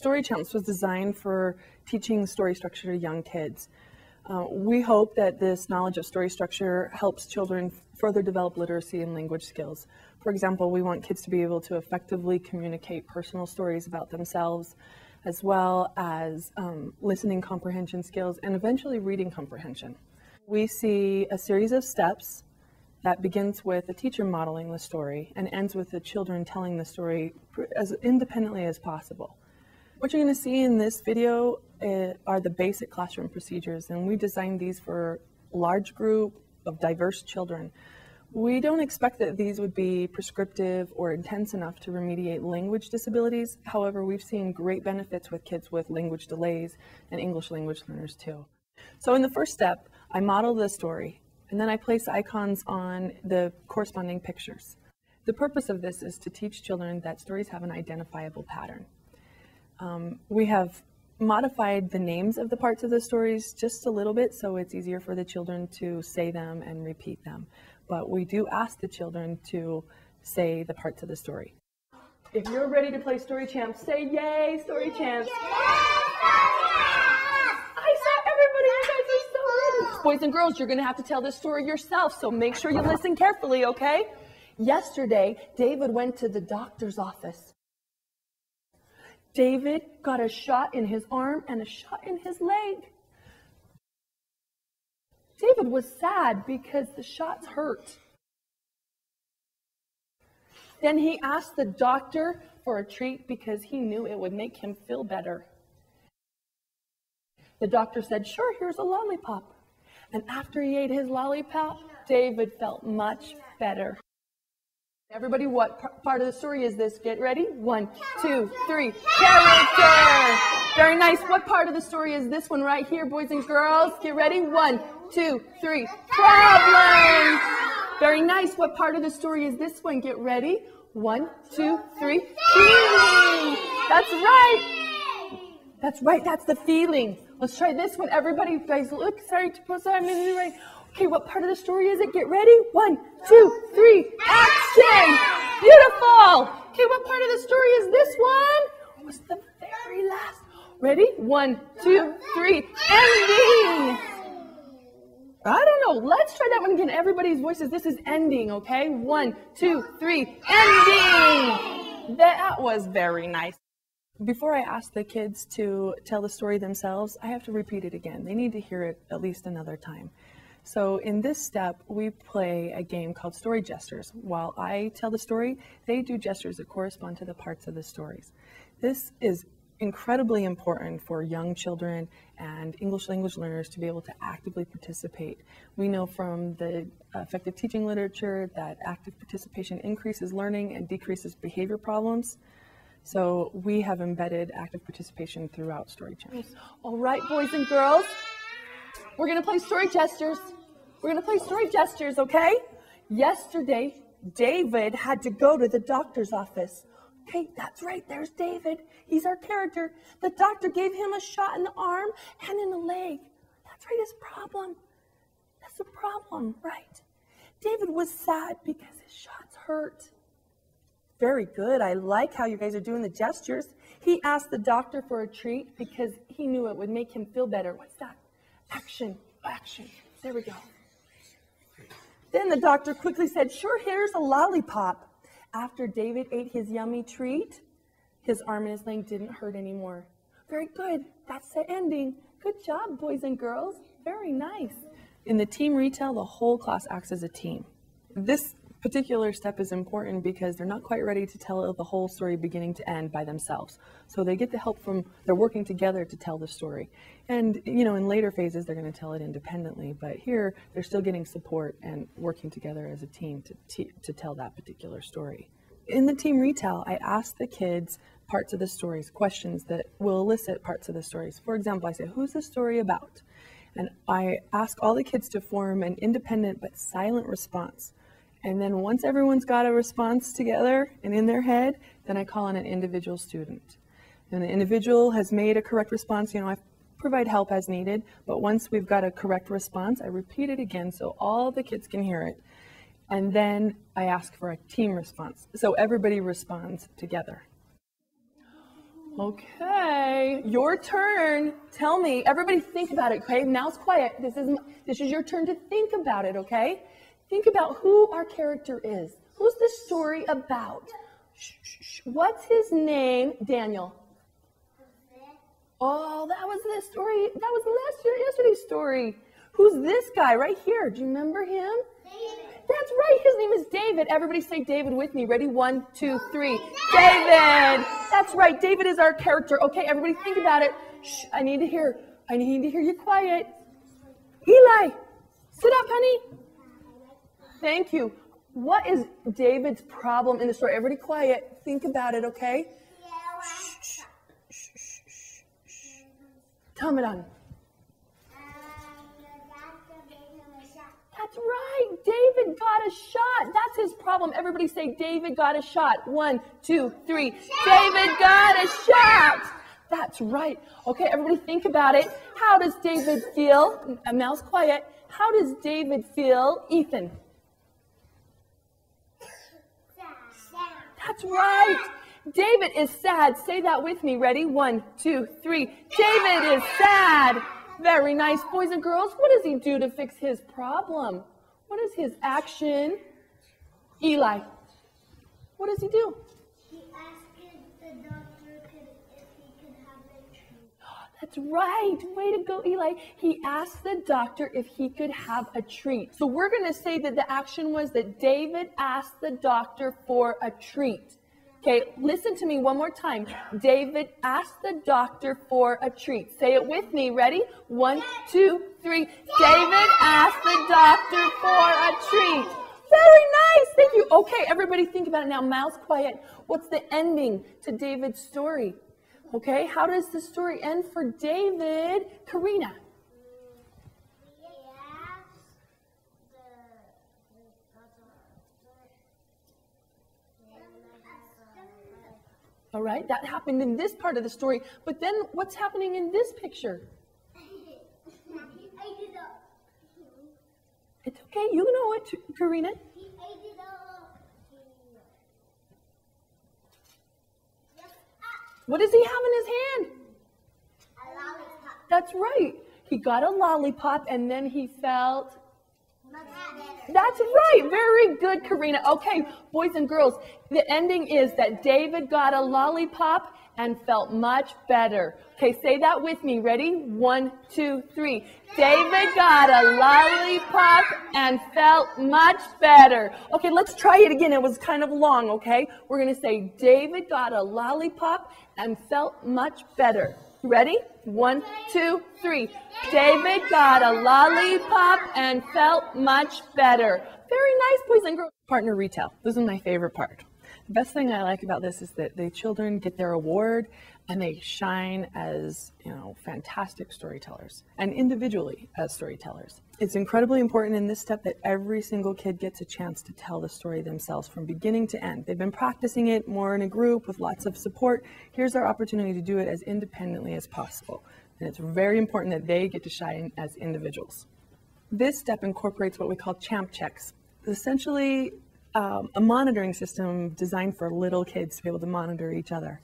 Story Champs was designed for teaching story structure to young kids. Uh, we hope that this knowledge of story structure helps children further develop literacy and language skills. For example, we want kids to be able to effectively communicate personal stories about themselves, as well as um, listening comprehension skills and eventually reading comprehension. We see a series of steps that begins with the teacher modeling the story and ends with the children telling the story as independently as possible. What you're going to see in this video uh, are the basic classroom procedures, and we designed these for a large group of diverse children. We don't expect that these would be prescriptive or intense enough to remediate language disabilities. However, we've seen great benefits with kids with language delays and English language learners too. So in the first step, I model the story and then I place icons on the corresponding pictures. The purpose of this is to teach children that stories have an identifiable pattern. Um, we have modified the names of the parts of the stories just a little bit so it's easier for the children to say them and repeat them. But we do ask the children to say the parts of the story. If you're ready to play Story Champs, say yay, Story Champs! I saw everybody I got their stories. Boys and girls, you're going to have to tell this story yourself, so make sure you listen carefully, okay? Yesterday, David went to the doctor's office. David got a shot in his arm and a shot in his leg. David was sad because the shots hurt. Then he asked the doctor for a treat because he knew it would make him feel better. The doctor said, Sure, here's a lollipop. And after he ate his lollipop, David felt much better. Everybody, what part of the story is this? Get ready. One, two, three. Character. Very nice. What part of the story is this one right here, boys and girls? Get ready. One, two, three. Problem. Very nice. What part of the story is this one? Get ready. One, two, three. Feeling. That's right. That's right. That's the feeling. Let's try this one. Everybody, guys, look. Sorry to put in right. Okay, what part of the story is it? Get ready. One, two, three. Action! Beautiful. Okay, what part of the story is this one? It was the very last? Ready? One, two, three. Ending. I don't know. Let's try that one again. Everybody's voices. This is ending, okay? One, two, three. Ending. That was very nice. Before I ask the kids to tell the story themselves, I have to repeat it again. They need to hear it at least another time. So in this step, we play a game called Story Gestures. While I tell the story, they do gestures that correspond to the parts of the stories. This is incredibly important for young children and English language learners to be able to actively participate. We know from the effective teaching literature that active participation increases learning and decreases behavior problems. So we have embedded active participation throughout Story Champs. All right, boys and girls, we're going to play story gestures. We're going to play story gestures, okay? Yesterday, David had to go to the doctor's office. Okay, that's right, there's David. He's our character. The doctor gave him a shot in the arm and in the leg. That's right, his problem. That's the problem, right? David was sad because his shots hurt. Very good. I like how you guys are doing the gestures. He asked the doctor for a treat because he knew it would make him feel better. What's that? Action, action. There we go. Then the doctor quickly said, Sure, here's a lollipop. After David ate his yummy treat, his arm and his leg didn't hurt anymore. Very good. That's the ending. Good job, boys and girls. Very nice. In the team retell, the whole class acts as a team. This particular step is important because they're not quite ready to tell the whole story beginning to end by themselves. So they get the help from, they're working together to tell the story. And, you know, in later phases, they're going to tell it independently, but here they're still getting support and working together as a team to, to tell that particular story. In the team retell, I ask the kids parts of the stories, questions that will elicit parts of the stories. For example, I say, who's the story about? And I ask all the kids to form an independent but silent response. And then once everyone's got a response together and in their head, then I call on an individual student. And the individual has made a correct response, you know, I provide help as needed, but once we've got a correct response, I repeat it again so all the kids can hear it. And then I ask for a team response. So everybody responds together. Okay, your turn. Tell me. Everybody think about it, okay? Now it's quiet. This is this is your turn to think about it, okay? Think about who our character is. Who's the story about? Shh, shh, shh. What's his name? Daniel. Oh, that was the story. That was last year, yesterday's story. Who's this guy right here? Do you remember him? David. That's right. His name is David. Everybody say David with me. Ready? One, two, three. David. That's right. David is our character. Okay, everybody think about it. Shh, I need to hear. I need to hear you quiet. Eli, sit up, honey. Thank you. What is David's problem in the story? Everybody quiet. Think about it, okay? Tell me, Don. That's right. David got a shot. That's his problem. Everybody say, David got a shot. One, two, three. David got a shot. That's right. Okay, everybody think about it. How does David feel? A mouse quiet. How does David feel? Ethan. That's right. David is sad. Say that with me. Ready? One, two, three. David is sad. Very nice. Boys and girls, what does he do to fix his problem? What is his action? Eli, what does he do? That's right. Way to go, Eli. He asked the doctor if he could have a treat. So we're going to say that the action was that David asked the doctor for a treat. Okay, listen to me one more time. David asked the doctor for a treat. Say it with me. Ready? One, two, three. David asked the doctor for a treat. Very nice. Thank you. Okay, everybody think about it now. Mouse quiet. What's the ending to David's story? Okay, how does the story end for David? Karina. He asked the, the doctor. All right, that happened in this part of the story. But then what's happening in this picture? He ate it up. It's okay. You know it, Karina. He ate it up. Yes, ah, What does he have in his hand? a lollipop. That's right. He got a lollipop and then he felt. That's right. Very good, Karina. Okay, boys and girls, the ending is that David got a lollipop and felt much better. Okay, say that with me. Ready? One, two, three. David got a lollipop and felt much better. Okay, let's try it again. It was kind of long, okay? We're going to say David got a lollipop and felt much better. Ready? One, two, three. David got a lollipop and felt much better. Very nice, boys and girls. Partner retell. This is my favorite part. Best thing I like about this is that the children get their award and they shine as, you know, fantastic storytellers and individually as storytellers. It's incredibly important in this step that every single kid gets a chance to tell the story themselves from beginning to end. They've been practicing it more in a group with lots of support. Here's our opportunity to do it as independently as possible. And it's very important that they get to shine as individuals. This step incorporates what we call champ checks. Essentially, um, a monitoring system designed for little kids to be able to monitor each other.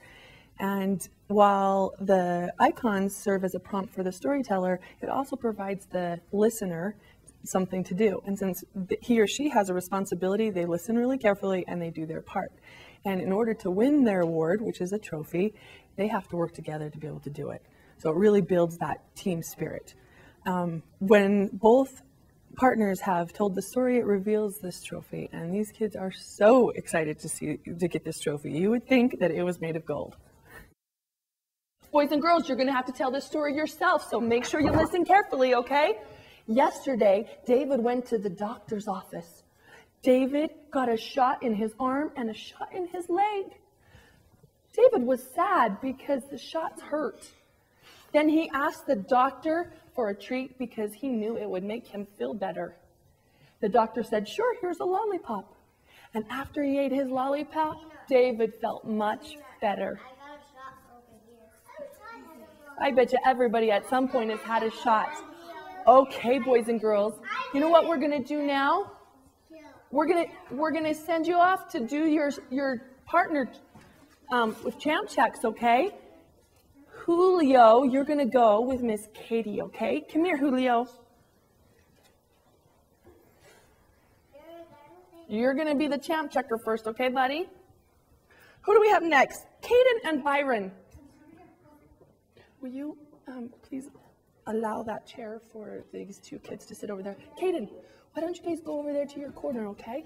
And while the icons serve as a prompt for the storyteller, it also provides the listener something to do. And since he or she has a responsibility, they listen really carefully and they do their part. And in order to win their award, which is a trophy, they have to work together to be able to do it. So it really builds that team spirit. Um, when both partners have told the story, it reveals this trophy, and these kids are so excited to see to get this trophy. You would think that it was made of gold. Boys and girls, you're going to have to tell this story yourself, so make sure you listen carefully, okay? Yesterday, David went to the doctor's office. David got a shot in his arm and a shot in his leg. David was sad because the shots hurt. Then he asked the doctor for a treat because he knew it would make him feel better. The doctor said, Sure, here's a lollipop. And after he ate his lollipop, David felt much better. I bet you everybody at some point has had a shot. Okay, boys and girls. You know what we're gonna do now? We're gonna we're gonna send you off to do your your partner um, with champ checks. Okay. Julio, you're going to go with Miss Katie, okay? Come here, Julio. You're going to be the champ checker first, okay, buddy? Who do we have next? Caden and Byron. Will you um, please allow that chair for these two kids to sit over there? Caden, why don't you guys go over there to your corner, okay?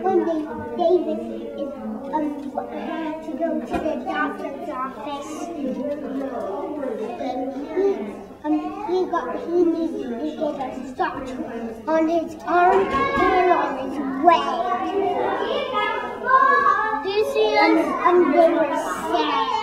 One day, David is, um, had to go to the doctor's office. And he, um, he got, he needed to get a shot on his arm and on his leg. Do you see us? Um, um, they were sad.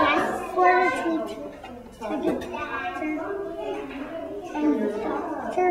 That's for the to the doctor. And the doctor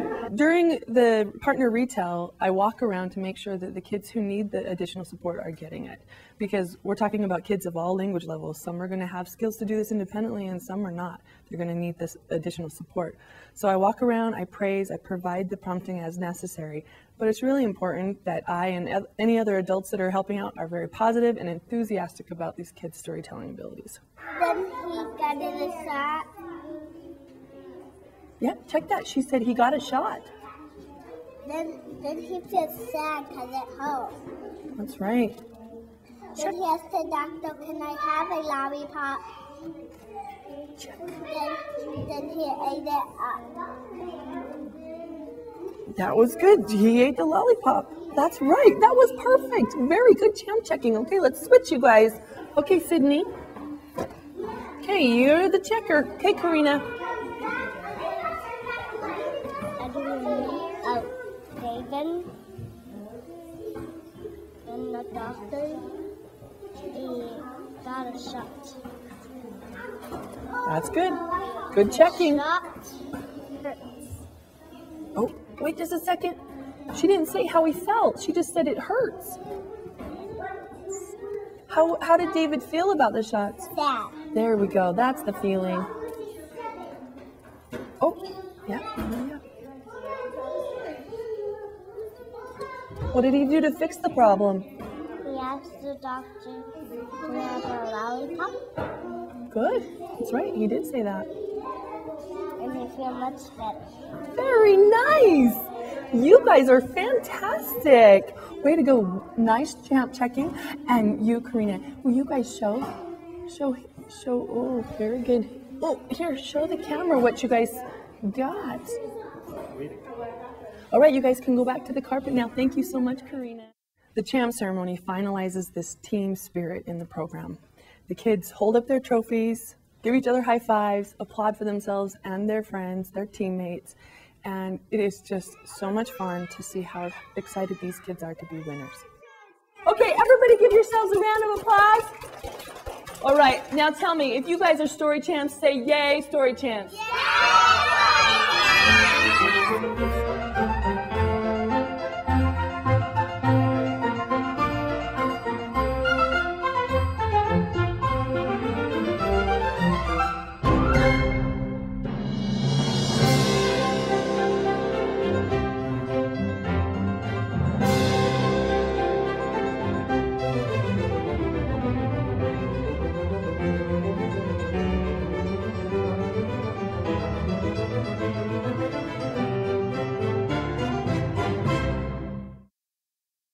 During the partner retell, I walk around to make sure that the kids who need the additional support are getting it. Because we're talking about kids of all language levels. Some are going to have skills to do this independently, and some are not. They're going to need this additional support. So I walk around, I praise, I provide the prompting as necessary. But it's really important that I and any other adults that are helping out are very positive and enthusiastic about these kids' storytelling abilities. Then he got in a shot. Yeah, check that. She said he got a shot. Then, then he feels sad because it hurts. That's right. Then he asked the doctor, "Can I have a lollipop?" Then, then he ate it up. That was good. He ate the lollipop. That's right. That was perfect. Very good champ checking. Okay, let's switch you guys. Okay, Sydney. Okay, you're the checker. Okay, Karina. Doctor he got a shot. That's good. Good checking. Oh, wait just a second. She didn't say how he felt. She just said it hurts. How, how did David feel about the shots? Sad. There we go. That's the feeling. Oh, yeah. yeah. What did he do to fix the problem? Asked the doctor to have a lollipop, Good. That's right. He did say that. and feel much better. Very nice. You guys are fantastic. Way to go. Nice champ checking. And you, Karina, will you guys show? Show, show. Oh, very good. Oh, here, show the camera what you guys got. All right, you guys can go back to the carpet now. Thank you so much, Karina. The champ ceremony finalizes this team spirit in the program. The kids hold up their trophies, give each other high fives, applaud for themselves and their friends, their teammates, and it is just so much fun to see how excited these kids are to be winners. Okay, everybody give yourselves a round of applause. All right, now tell me, if you guys are story champs, say yay, story champs.